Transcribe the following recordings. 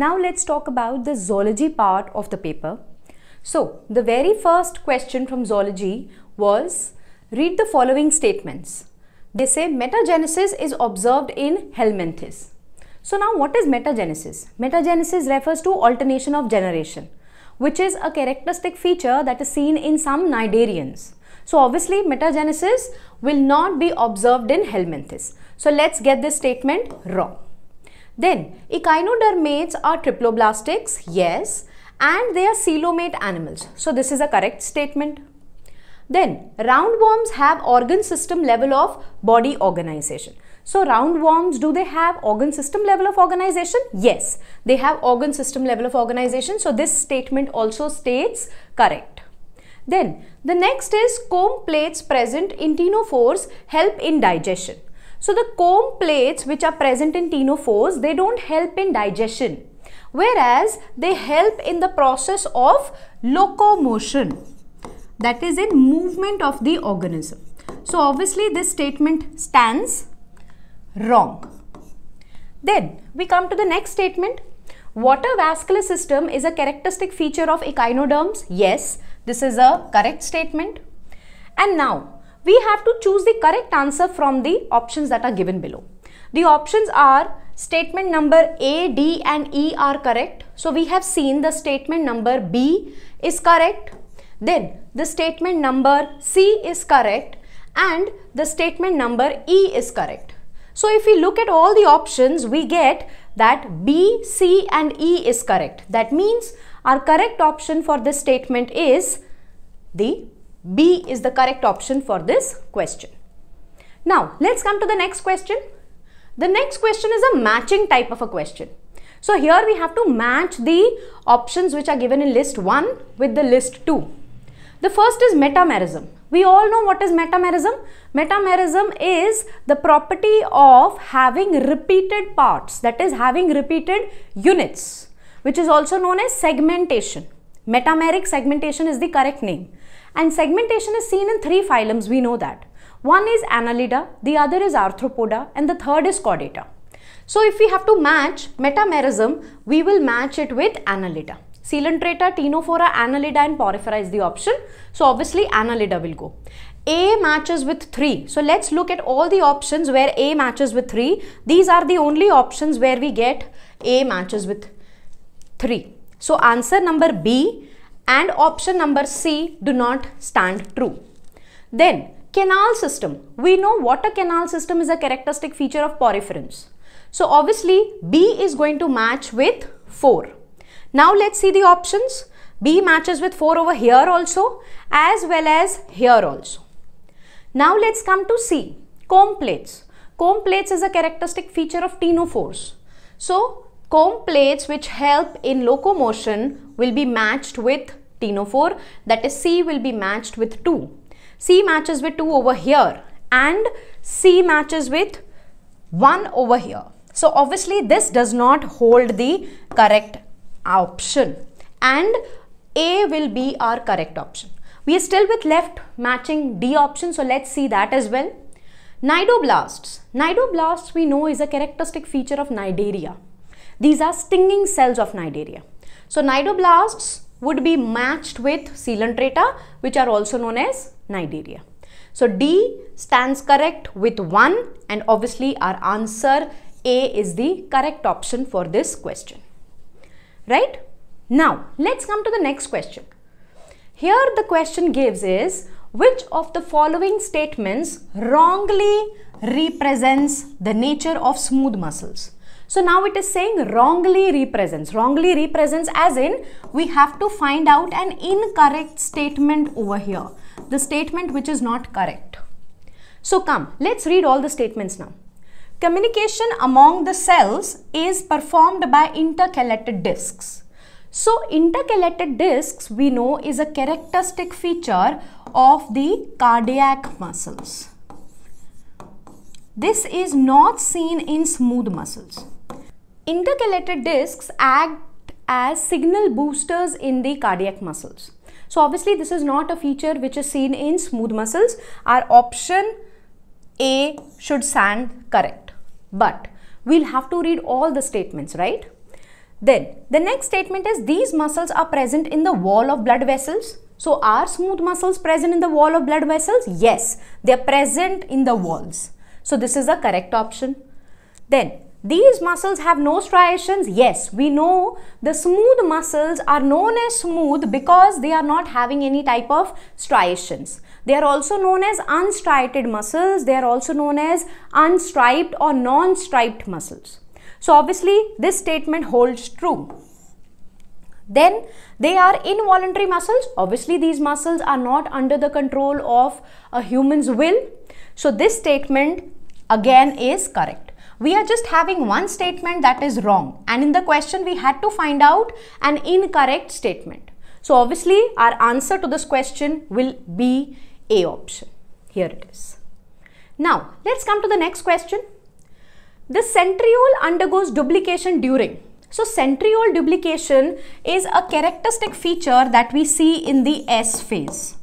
Now let's talk about the zoology part of the paper. So the very first question from zoology was read the following statements. They say metagenesis is observed in helminthes. So now what is metagenesis? Metagenesis refers to alternation of generation which is a characteristic feature that is seen in some cnidarians. So obviously metagenesis will not be observed in helminthes. So let's get this statement wrong. Then echinodermates are triploblastics, yes, and they are coelomate animals. So this is a correct statement. Then roundworms have organ system level of body organization. So roundworms, do they have organ system level of organization? Yes, they have organ system level of organization. So this statement also states correct. Then the next is comb plates present in ctenophores help in digestion. So the comb plates which are present in ctenophores, they don't help in digestion. Whereas they help in the process of locomotion that is in movement of the organism. So obviously this statement stands wrong. Then we come to the next statement. Water vascular system is a characteristic feature of echinoderms. Yes, this is a correct statement. And now we have to choose the correct answer from the options that are given below. The options are statement number A, D and E are correct. So we have seen the statement number B is correct. Then the statement number C is correct and the statement number E is correct. So if we look at all the options, we get that B, C and E is correct. That means our correct option for this statement is the B is the correct option for this question. Now, let's come to the next question. The next question is a matching type of a question. So here we have to match the options which are given in list 1 with the list 2. The first is metamerism. We all know what is metamerism. Metamerism is the property of having repeated parts, that is having repeated units, which is also known as segmentation. Metameric segmentation is the correct name. And segmentation is seen in three phylums, we know that. One is Annelida, the other is Arthropoda, and the third is Chordata. So if we have to match metamerism, we will match it with Annelida. Coelenterata, Ctenophora, Annelida and Porifera is the option. So obviously Annelida will go. A matches with 3. So let's look at all the options where A matches with 3. These are the only options where we get A matches with 3. So answer number B and option number C do not stand true. Then canal system. We know water canal system is a characteristic feature of poriferans. So obviously B is going to match with 4. Now let's see the options. B matches with 4 over here also as well as here also. Now let's come to C. Comb plates. Comb plates is a characteristic feature of ctenophores. So comb plates which help in locomotion will be matched with ctenophore that is C will be matched with 2. C matches with 2 over here and C matches with 1 over here. So obviously this does not hold the correct option and A will be our correct option. We are still with left matching D option so let's see that as well. Cnidoblasts. Cnidoblasts we know is a characteristic feature of cnidaria. These are stinging cells of cnidaria. So cnidoblasts would be matched with coelenterata which are also known as cnidaria. So D stands correct with 1 and obviously our answer A is the correct option for this question right? Now, let's come to the next question. Here the question gives is, which of the following statements wrongly represents the nature of smooth muscles? So now it is saying wrongly represents. Wrongly represents as in we have to find out an incorrect statement over here. The statement which is not correct. So come, let's read all the statements now. Communication among the cells is performed by intercalated discs. So intercalated discs we know is a characteristic feature of the cardiac muscles. This is not seen in smooth muscles. Intercalated discs act as signal boosters in the cardiac muscles. So obviously this is not a feature which is seen in smooth muscles. Our option A should stand correct but we'll have to read all the statements, right? Then the next statement is these muscles are present in the wall of blood vessels. So are smooth muscles present in the wall of blood vessels? Yes, they are present in the walls. So this is the correct option. Then these muscles have no striations. Yes, we know the smooth muscles are known as smooth because they are not having any type of striations. They are also known as unstriated muscles. They are also known as unstriped or non-striped muscles. So obviously this statement holds true. Then they are involuntary muscles. Obviously these muscles are not under the control of a human's will. So this statement again is correct we are just having one statement that is wrong and in the question we had to find out an incorrect statement. So obviously our answer to this question will be A option. Here it is. Now let's come to the next question. The centriole undergoes duplication during. So centriole duplication is a characteristic feature that we see in the S phase.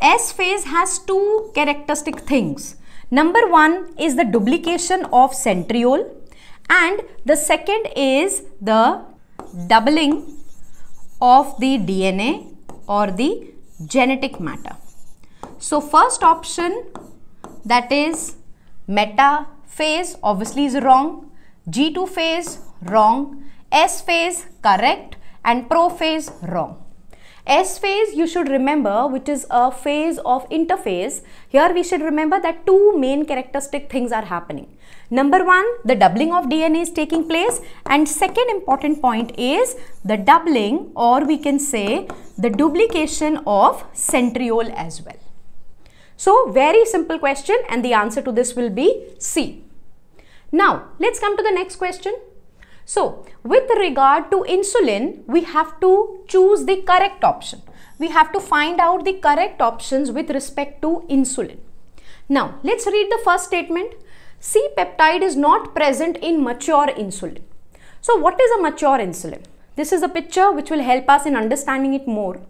S phase has two characteristic things. Number one is the duplication of centriole and the second is the doubling of the DNA or the genetic matter. So first option that is metaphase obviously is wrong, G2 phase wrong, S phase correct and prophase wrong. S phase you should remember which is a phase of interphase. Here we should remember that two main characteristic things are happening. Number one, the doubling of DNA is taking place and second important point is the doubling or we can say the duplication of centriole as well. So very simple question and the answer to this will be C. Now let's come to the next question. So, with regard to insulin, we have to choose the correct option. We have to find out the correct options with respect to insulin. Now, let's read the first statement. C-peptide is not present in mature insulin. So, what is a mature insulin? This is a picture which will help us in understanding it more.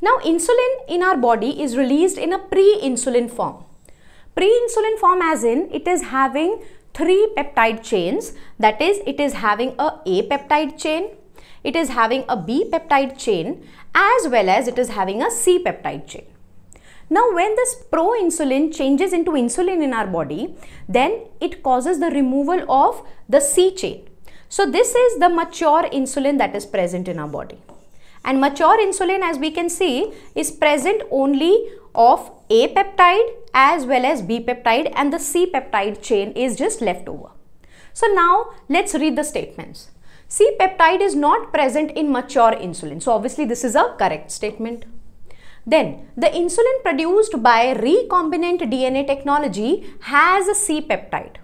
Now, insulin in our body is released in a pre-insulin form. Pre-insulin form as in it is having three peptide chains that is it is having a A peptide chain, it is having a B peptide chain as well as it is having a C peptide chain. Now when this proinsulin changes into insulin in our body then it causes the removal of the C chain. So this is the mature insulin that is present in our body. And mature insulin as we can see is present only of A peptide as well as B peptide and the C peptide chain is just left over. So now let's read the statements. C peptide is not present in mature insulin. So obviously this is a correct statement. Then the insulin produced by recombinant DNA technology has a C peptide.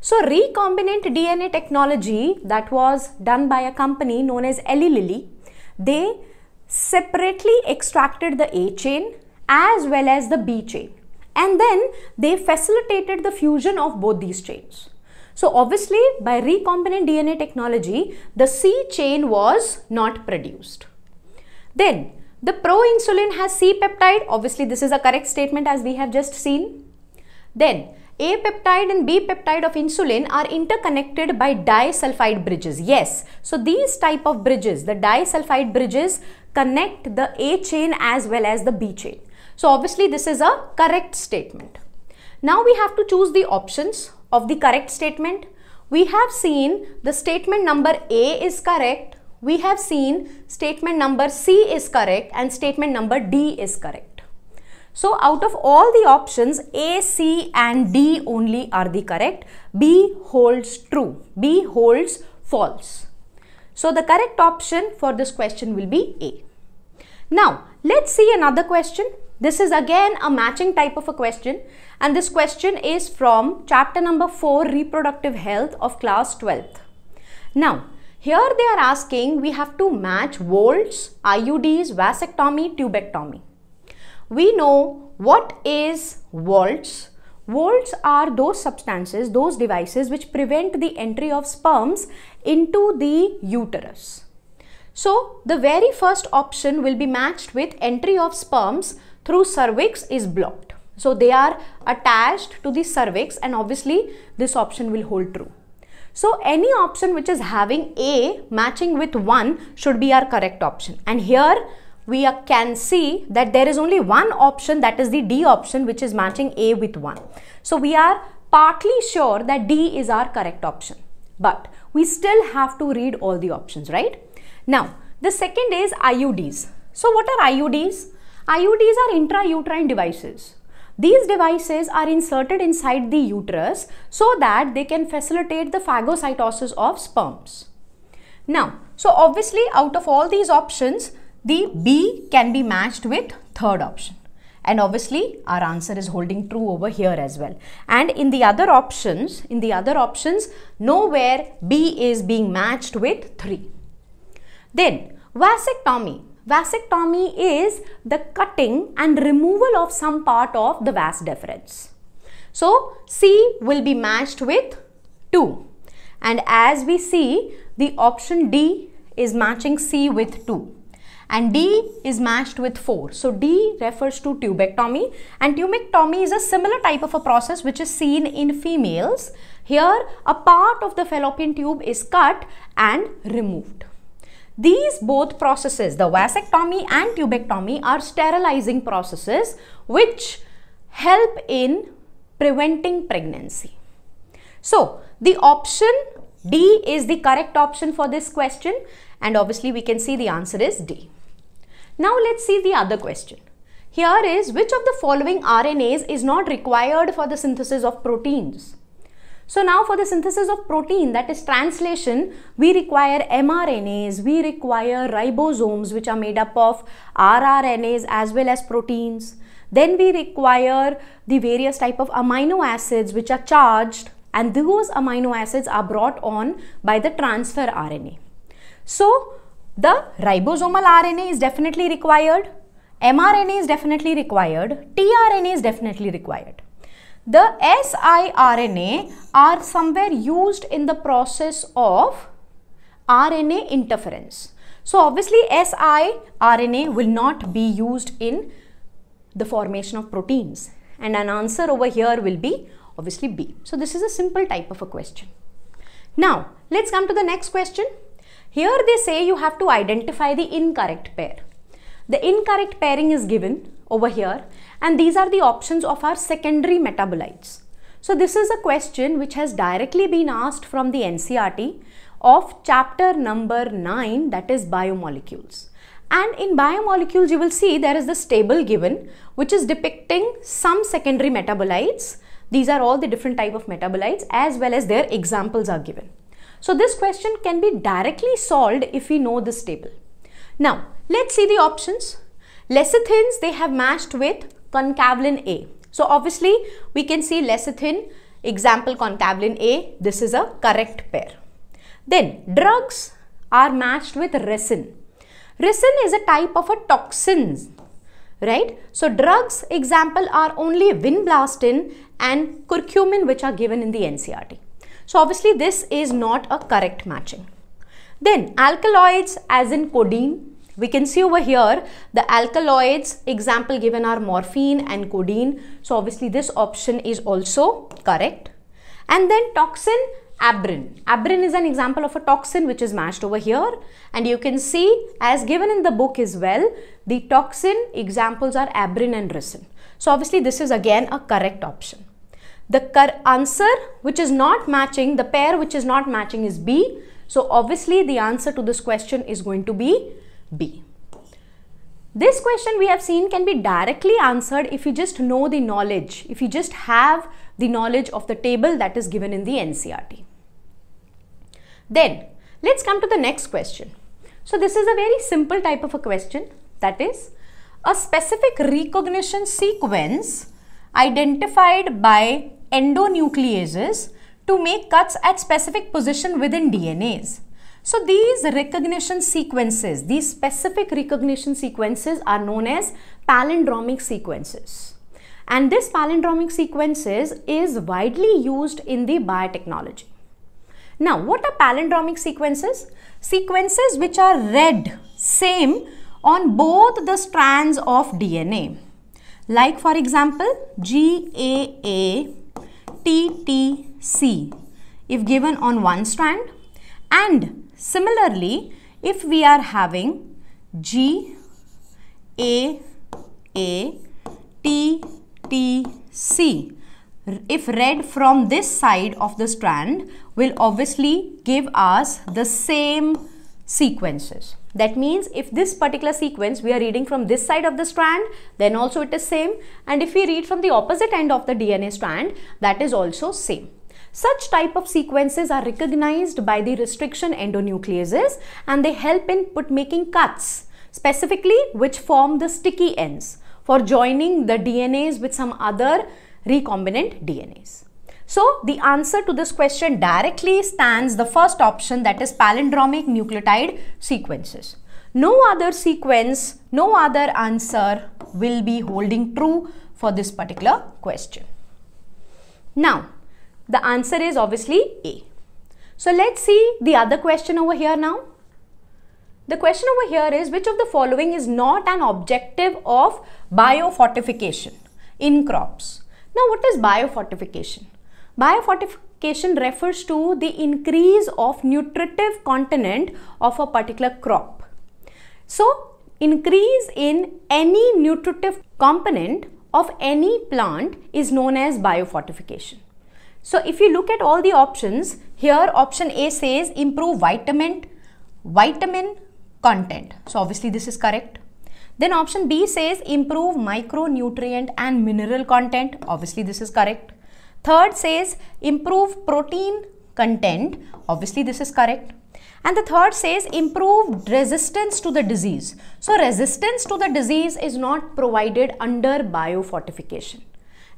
So recombinant DNA technology that was done by a company known as Eli Lilly, they separately extracted the A chain as well as the B chain and then they facilitated the fusion of both these chains. So obviously by recombinant DNA technology, the C chain was not produced. Then the proinsulin has C peptide. Obviously this is a correct statement as we have just seen. Then A peptide and B peptide of insulin are interconnected by disulfide bridges. Yes. So these type of bridges, the disulfide bridges connect the A chain as well as the B chain. So obviously this is a correct statement. Now we have to choose the options of the correct statement. We have seen the statement number A is correct. We have seen statement number C is correct and statement number D is correct. So out of all the options A, C and D only are the correct. B holds true. B holds false. So the correct option for this question will be A. Now let's see another question. This is again a matching type of a question and this question is from chapter number 4 reproductive health of class 12th. Now here they are asking we have to match Vaults, IUDs, vasectomy, tubectomy. We know what is Vaults. Vaults are those substances, those devices which prevent the entry of sperms into the uterus. So the very first option will be matched with entry of sperms through cervix is blocked. So they are attached to the cervix and obviously this option will hold true. So any option which is having A matching with 1 should be our correct option. And here we can see that there is only one option that is the D option which is matching A with 1. So we are partly sure that D is our correct option. But we still have to read all the options, right? Now, the second is IUDs. So what are IUDs? IUDs are intrauterine devices. These devices are inserted inside the uterus so that they can facilitate the phagocytosis of sperms. Now, so obviously out of all these options, the B can be matched with third option. And obviously our answer is holding true over here as well. And in the other options, in the other options, nowhere B is being matched with 3. Then vasectomy. Vasectomy is the cutting and removal of some part of the vas deferens. So C will be matched with 2. And as we see, the option D is matching C with 2 and D is matched with 4. So D refers to tubectomy and tubectomy is a similar type of a process which is seen in females. Here a part of the fallopian tube is cut and removed. These both processes, the vasectomy and tubectomy are sterilizing processes which help in preventing pregnancy. So, the option D is the correct option for this question and obviously we can see the answer is D. Now let's see the other question. Here is which of the following RNAs is not required for the synthesis of proteins? So now for the synthesis of protein, that is translation, we require mRNAs, we require ribosomes which are made up of rRNAs as well as proteins. Then we require the various type of amino acids which are charged and those amino acids are brought on by the transfer RNA. So the ribosomal RNA is definitely required, mRNA is definitely required, tRNA is definitely required. The siRNA are somewhere used in the process of RNA interference. So obviously siRNA will not be used in the formation of proteins and an answer over here will be obviously B. So this is a simple type of a question. Now let's come to the next question. Here they say you have to identify the incorrect pair. The incorrect pairing is given over here and these are the options of our secondary metabolites. So this is a question which has directly been asked from the NCERT of chapter number 9 that is biomolecules. And in biomolecules you will see there is this table given which is depicting some secondary metabolites. These are all the different type of metabolites as well as their examples are given. So this question can be directly solved if we know this table. Now let's see the options. Lecithins they have matched with concanavalin A. So obviously we can see lecithin, example concanavalin A, this is a correct pair. Then drugs are matched with ricin. Ricin is a type of a toxins, right? So drugs example are only vinblastine and curcumin which are given in the NCERT. So obviously this is not a correct matching. Then alkaloids as in codeine, we can see over here the alkaloids example given are morphine and codeine. So obviously this option is also correct. And then toxin abrin. Abrin is an example of a toxin which is matched over here and you can see as given in the book as well the toxin examples are abrin and ricin. So obviously this is again a correct option. The answer which is not matching, the pair which is not matching is B. So obviously the answer to this question is going to be B. This question we have seen can be directly answered if you just know the knowledge, if you just have the knowledge of the table that is given in the NCERT. Then, let's come to the next question. So, this is a very simple type of a question that is a specific recognition sequence identified by endonucleases to make cuts at specific position within DNAs. So these recognition sequences, these specific recognition sequences are known as palindromic sequences. And this palindromic sequences is widely used in the biotechnology. Now, what are palindromic sequences? Sequences which are read same on both the strands of DNA. Like for example, GAA, TTC if given on one strand and similarly if we are having G, A, A, T, T, C if read from this side of the strand will obviously give us the same sequences. That means if this particular sequence we are reading from this side of the strand then also it is same and if we read from the opposite end of the DNA strand that is also same. Such type of sequences are recognized by the restriction endonucleases and they help in put making cuts specifically which form the sticky ends for joining the DNAs with some other recombinant DNAs. So the answer to this question directly stands the first option that is palindromic nucleotide sequences. No other sequence, no other answer will be holding true for this particular question. Now, the answer is obviously A. So let's see the other question over here now. The question over here is which of the following is not an objective of biofortification in crops? Now, what is biofortification? Biofortification refers to the increase of nutritive content of a particular crop. So, increase in any nutritive component of any plant is known as biofortification. So, if you look at all the options, here option A says improve vitamin, vitamin content. So, obviously this is correct. Then option B says improve micronutrient and mineral content. Obviously this is correct. Third says improve protein content. Obviously this is correct. And the third says improve resistance to the disease. So resistance to the disease is not provided under biofortification.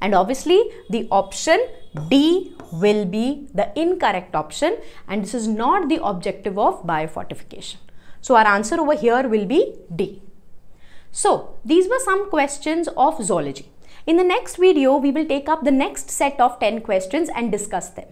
And obviously the option D will be the incorrect option and this is not the objective of biofortification. So our answer over here will be D. So these were some questions of zoology. In the next video, we will take up the next set of 10 questions and discuss them.